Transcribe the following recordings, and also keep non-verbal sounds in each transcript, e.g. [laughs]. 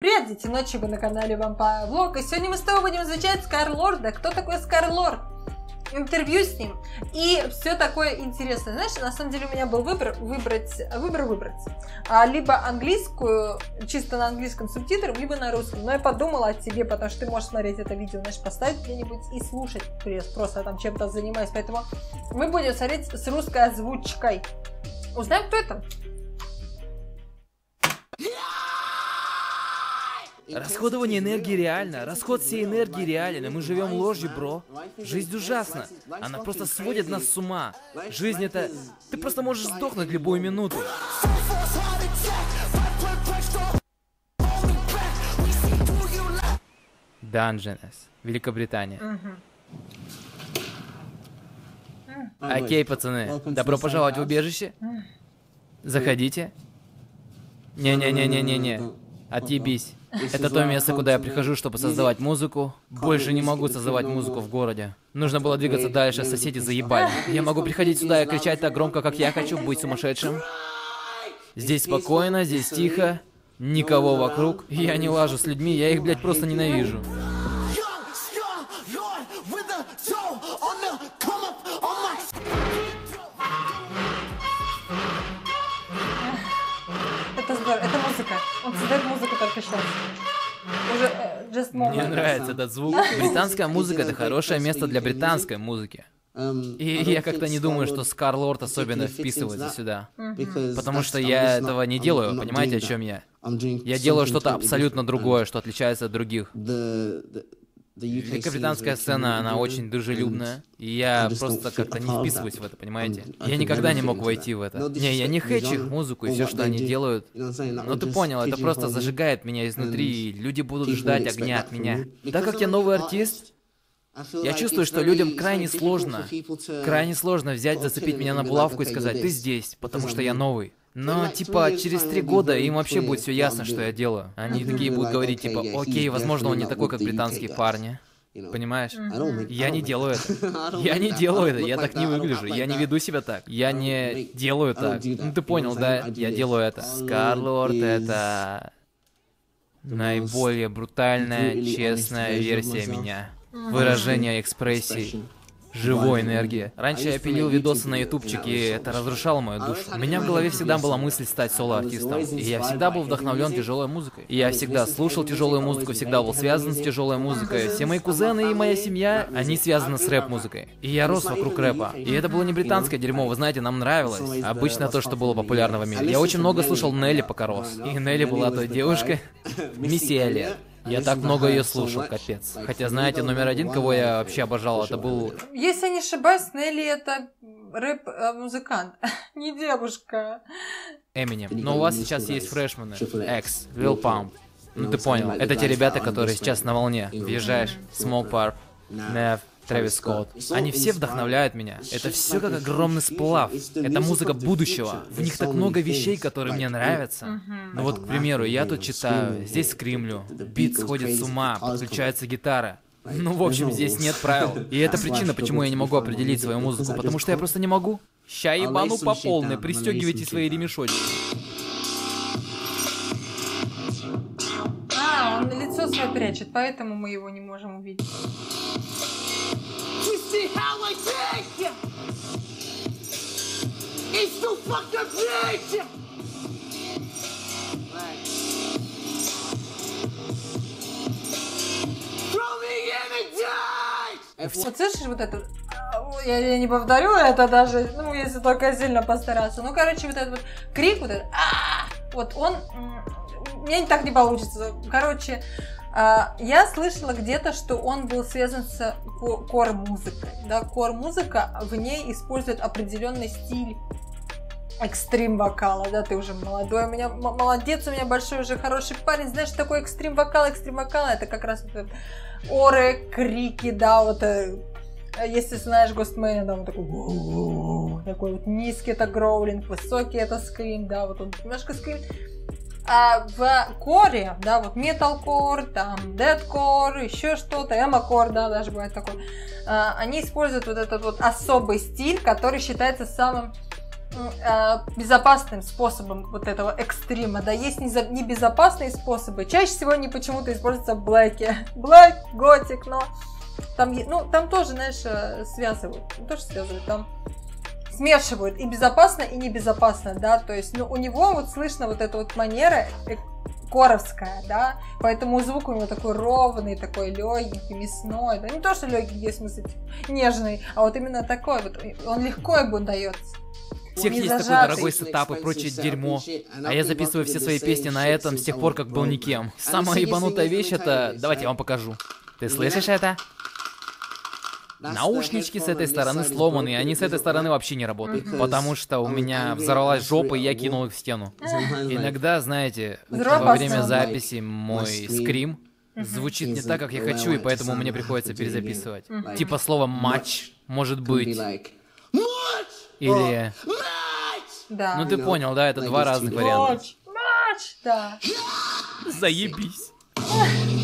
Привет, дети, ночи вы на канале Вампа Влог, и сегодня мы с тобой будем изучать Скарлорда. Кто такой Скарлорд? Интервью с ним и все такое интересное. Знаешь, на самом деле у меня был выбор выбрать, выбор выбрать а, либо английскую, чисто на английском субтитром, либо на русском. Но я подумала о тебе, потому что ты можешь смотреть это видео, знаешь, поставить где-нибудь и слушать. Просто там чем-то занимаюсь, поэтому мы будем смотреть с русской озвучкой. Узнаем, кто это? Расходование энергии реально, расход всей энергии реален, мы живем ложью, бро. Жизнь ужасна. Она просто сводит нас с ума. Жизнь это... Ты просто можешь сдохнуть любую минуту. Dungeness, Великобритания. Окей, пацаны, добро пожаловать в убежище. Заходите. Не-не-не-не-не-не. Отъебись. Это то место, куда я прихожу, чтобы создавать музыку. Больше не могу создавать музыку в городе. Нужно было двигаться дальше, соседи заебали. [laughs] Я могу приходить сюда и кричать так громко, как я хочу, быть сумасшедшим. Здесь спокойно, здесь тихо, никого вокруг. Я не лажу с людьми, я их, блядь, просто ненавижу. Это музыка. Он создает музыку только сейчас. Уже э, just moment. Мне нравится этот звук. Британская музыка — это хорошее место для британской музыки. И я как-то не думаю, что Скарлорд особенно вписывается сюда. Потому что я этого не делаю, понимаете, о чем я? Я делаю что-то абсолютно другое, что отличается от других. Великобританская сцена, она очень дружелюбная, и я просто как-то не вписываюсь в это, понимаете? Я никогда не мог войти в это. Не, я не хейчу их музыку и все, что они делают. Но ты понял, это просто зажигает меня изнутри, и люди будут ждать огня от меня. Так как я новый артист, я чувствую, что людям крайне сложно, крайне сложно взять, зацепить меня на булавку и сказать, ты здесь, потому что я новый. Но, типа, через три года им вообще будет все ясно, что я делаю. Они такие будут говорить, типа, окей, возможно, он не такой, как британские парни. Понимаешь? [laughs] Я не делаю это. Я не делаю это, я так не выгляжу, я не веду себя так. Я не делаю так. Ну ты понял, да? Я делаю это. Скарлорд это наиболее брутальная, честная версия меня. Выражение экспрессии живой энергии. Раньше я пилил видосы на ютубчике, и это разрушало мою душу. У меня в голове всегда была мысль стать соло-артистом, и я всегда был вдохновлен тяжелой музыкой. И я всегда слушал тяжелую музыку, всегда был связан с тяжелой музыкой. Все мои кузены и моя семья, они связаны с рэп-музыкой. И я рос вокруг рэпа. И это было не британское дерьмо, вы знаете, нам нравилось. Обычно то, что было популярно в мире. Я очень много слушал Нелли, пока рос. И Нелли была той девушкой, [laughs] Мисси Эллиот. Я так много ее слушал, капец. Хотя, знаете, номер один, кого я вообще обожал, это был... Если я не ошибаюсь, Нелли это рэп-музыкант, [laughs] не девушка. Эминем. Но у вас сейчас есть фрешмены. X, Lil Pump. Ну ты понял, это те ребята, которые сейчас на волне. Въезжаешь, Smoke Park, Nev, Трэвис Скотт. Они все вдохновляют меня. Это все как огромный сплав. Это музыка будущего. В них так много вещей, которые мне нравятся. Ну вот, к примеру, я тут читаю, здесь скримлю, бит сходит с ума, подключается гитара. Ну, в общем, здесь нет правил. И это причина, почему я не могу определить свою музыку, потому что я просто не могу. Ща ебану по полной, пристегивайте свои ремешочки. А, он лицо свое прячет, поэтому мы его не можем увидеть. See how I think? It's too fucking big! Throw me слышишь вот это? Я, я не повторю это даже, ну, если только сильно постараться. Ну, короче, вот этот вот крик, вот этот, «А!» вот он, меня так не получится. Короче, я слышала где-то, что он был связан с кор-музыкой. Да, кор-музыка, в ней использует определенный стиль экстрим вокала, да, ты уже молодой, у меня молодец, у меня большой уже хороший парень, знаешь, такой экстрим вокал, экстрим вокал, это как раз вот оры, крики, да, вот э, если знаешь Гостмейна, да, вот такой, такой вот низкий это гроулинг, высокий это скрим, да, вот он немножко скрим, а в коре, да, вот металкор, там, дедкор, еще что-то, эмокор, да, даже бывает такой, а, они используют вот этот вот особый стиль, который считается самым э, безопасным способом вот этого экстрима, да, есть небезопасные способы. Чаще всего они почему-то используются в блэке. [laughs] Блэк, готик, но там, ну, там тоже, знаешь, э, связывают, тоже связывают, там смешивают и безопасно, и небезопасно, да, то есть, ну, у него вот слышно вот эта вот манера э, коровская, да, поэтому звук у него такой ровный, такой легенький, мясной, да, не то, что легенький, в смысле, нежный, а вот именно такой вот, он легко ему дается. У всех есть такой дорогой сетап и прочее дерьмо. А я записываю все свои песни на этом с тех пор, как был никем. Самая ебанутая вещь это... Давайте я вам покажу. Ты слышишь это? Наушнички с этой стороны сломаны, и они с этой стороны вообще не работают. Потому что у меня взорвалась жопа, и я кинул их в стену. Иногда, знаете, во время записи мой скрим звучит не так, как я хочу, и поэтому мне приходится перезаписывать. Типа слово матч может быть. Или... Да. Ну ты понял, да, это два разных варианта. Матч, матч, да. [laughs] Заебись. [laughs]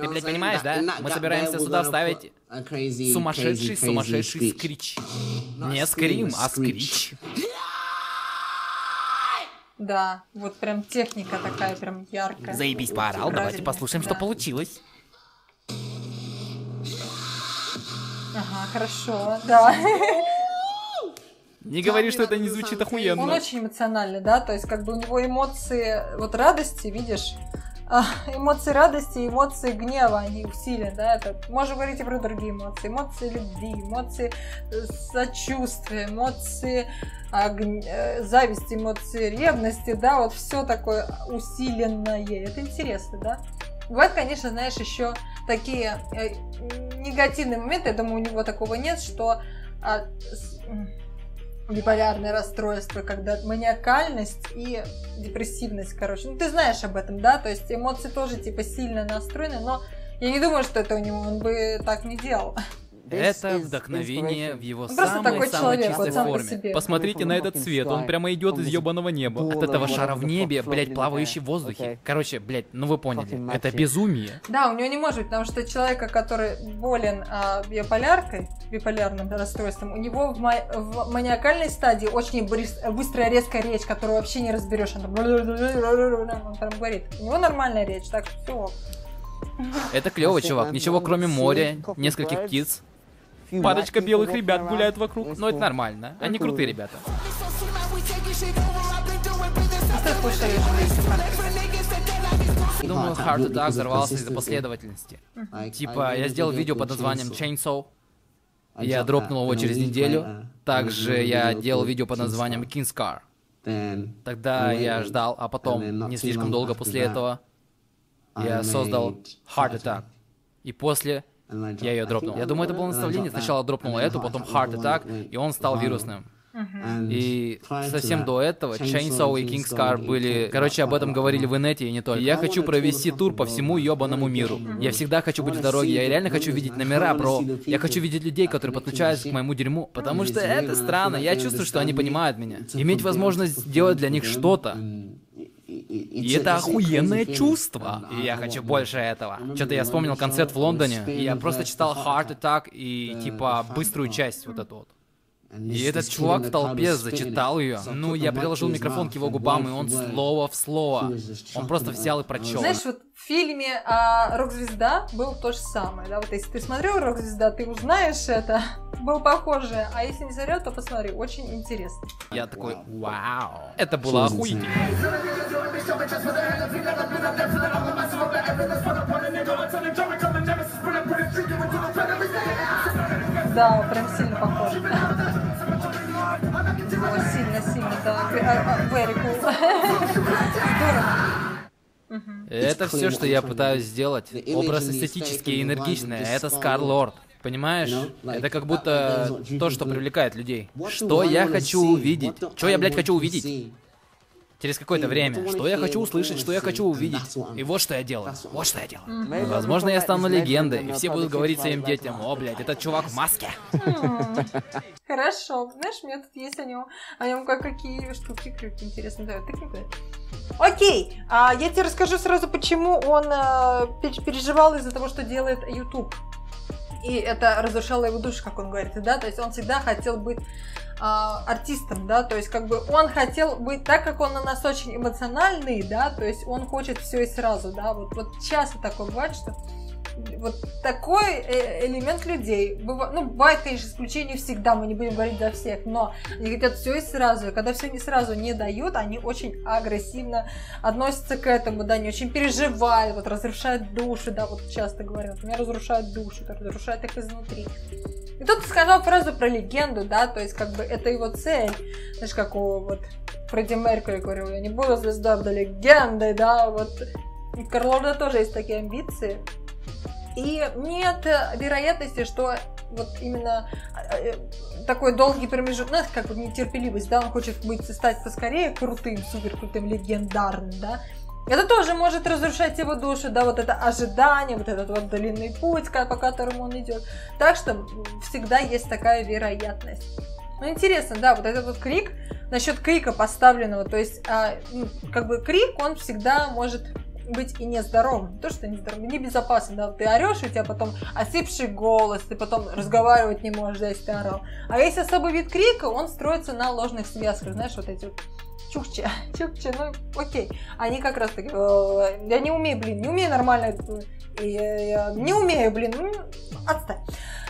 Ты, блядь, понимаешь, да? Мы собираемся сюда вставить сумасшедший, сумасшедший [gasps] скрич. Не скрим, а скрич. Да, вот прям техника такая прям яркая. Заебись, поорал, давайте послушаем, что получилось. Ага, хорошо, да. Не говори, что это не звучит охуенно. Он очень эмоциональный, да, то есть как бы у него эмоции вот радости, видишь, эмоции радости, эмоции гнева, они усилены, да, это, можно говорить и про другие эмоции, эмоции любви, эмоции э, сочувствия, эмоции огн... Э, зависти, эмоции ревности, да, вот все такое усиленное, это интересно, да. Бывает, конечно, знаешь, еще такие э, негативные моменты, я думаю, у него такого нет, что а, биполярное расстройство, когда маниакальность и депрессивность, короче. Ну, ты знаешь об этом, да? То есть эмоции тоже, типа, сильно настроены, но я не думаю, что это у него, он бы так не делал. Это вдохновение в его самой-самой чистой форме. Посмотрите на этот цвет, он прямо идет из ебаного неба. От этого шара в небе, блять, плавающий в воздухе. Короче, блять, ну вы поняли, это безумие. Да, у него не может быть, потому что человека, который болен а, биполяркой, биполярным расстройством, у него в, ма- в маниакальной стадии очень быстрая резкая речь, которую вообще не разберешь. Он там, он там говорит. У него нормальная речь, так все. Это клево, чувак. Ничего кроме моря, нескольких птиц. Парочка белых ребят гуляют вокруг, но это нормально. Они крутые ребята. Думаю, Heart Attack взорвался из-за последовательности. Типа, я сделал видео под названием Chainsaw. Я дропнул его через неделю. Также я делал видео под названием King's Car. Тогда я ждал, а потом, не слишком долго после этого, я создал Heart Attack. И после я ее дропнул. Я думаю, это было наставление. Сначала дропнул эту, потом Heart Attack, и он стал вирусным. И совсем до этого Chainsaw и Kingscar были... Короче, об этом говорили в инете и не только. Я хочу провести тур по всему ебаному миру. Я всегда хочу быть в дороге. Я реально хочу видеть номера, бро. Я хочу видеть людей, которые подключаются к моему дерьму. Потому что это странно. Я чувствую, что они понимают меня. Иметь возможность сделать для них что-то. И это охуенное чувство. И я хочу больше этого. Что-то я вспомнил концерт в Лондоне, и я просто читал Heart Attack и типа быструю часть вот эту вот. И этот чувак в толпе зачитал ее. Ну, я приложил микрофон к его губам, и он слово в слово. Он просто взял и прочел. Знаешь, вот в фильме а, «Рок-звезда» был то же самое, да, вот если ты смотрел «Рок-звезда», ты узнаешь это, был похоже, а если не смотрел, то посмотри, очень интересно. Я такой, вау, это было охуительно. Да, прям сильно похоже. Сильно, сильно, да. Very cool. Здорово. Это все, что я пытаюсь сделать. Образ эстетический и энергичный. Это Скар Лорд. Понимаешь? Это как будто то, что [laughs] привлекает людей. Что я хочу увидеть? Что я, блядь, хочу увидеть? через какое-то время, что я хочу услышать, что я хочу увидеть. И вот что я делаю. Вот что я делаю. Возможно, я стану легендой, и все будут говорить своим детям, о, блядь, этот чувак в маске. Хорошо. Знаешь, у меня тут есть о нем, о нем как какие штуки крюки интересно. Да, такие Окей, а я тебе расскажу сразу, почему он э, переживал из-за того, что делает YouTube. И это разрушало его душу, как он говорит, да, то есть он всегда хотел быть а, артистом, да, то есть как бы он хотел быть, так как он у нас очень эмоциональный, да, то есть он хочет все и сразу, да, вот, вот часто такое бывает, что вот такой э, элемент людей. Быва, ну, бывает, конечно, исключения всегда, мы не будем говорить за всех, но они хотят все и сразу. И когда все не сразу не дают, они очень агрессивно относятся к этому, да, они очень переживают, вот разрушают души, да, вот часто говорят, у меня разрушают души, разрушают их изнутри. И тут ты сказал фразу про легенду, да, то есть как бы это его цель, знаешь, как у вот Фредди Меркьюри говорил, я не буду звезда, да, легендой, да, вот у Карлорда тоже есть такие амбиции, и нет вероятности, что вот именно э, такой долгий промежуток, ну, как бы нетерпеливость, да, он хочет быть, стать поскорее крутым, супер крутым, легендарным, да, это тоже может разрушать его душу, да, вот это ожидание, вот этот вот длинный путь, по которому он идет. Так что всегда есть такая вероятность. Ну, интересно, да, вот этот вот крик, насчет крика поставленного, то есть, а, ну, как бы крик, он всегда может быть и нездоровым. То, что нездоровым, небезопасно, да, ты орешь, у тебя потом осипший голос, ты потом разговаривать не можешь, да, если ты орал. А есть особый вид крика, он строится на ложных связках, знаешь, вот эти вот чукча, [laughs] чукча, ну окей. Они как раз таки, «Э, я не умею, блин, не умею нормально, и, не умею, блин, ну, отстань.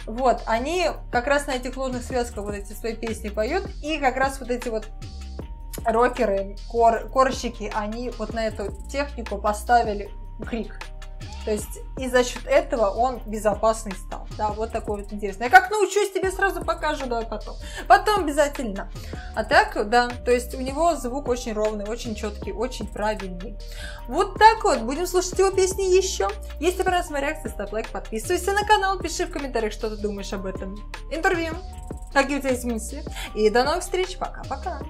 Вот, они как раз на этих ложных связках вот эти свои песни поют, и как раз вот эти вот рокеры, кор, корщики, они вот на эту технику поставили крик. То есть и за счет этого он безопасный стал. Да, вот такой вот интересный. Я как научусь, тебе сразу покажу, давай потом. Потом обязательно. А так, да, то есть у него звук очень ровный, очень четкий, очень правильный. Вот так вот, будем слушать его песни еще. Если понравилась моя реакция, ставь лайк, подписывайся на канал, пиши в комментариях, что ты думаешь об этом интервью. Какие у тебя есть мысли. И до новых встреч, пока-пока.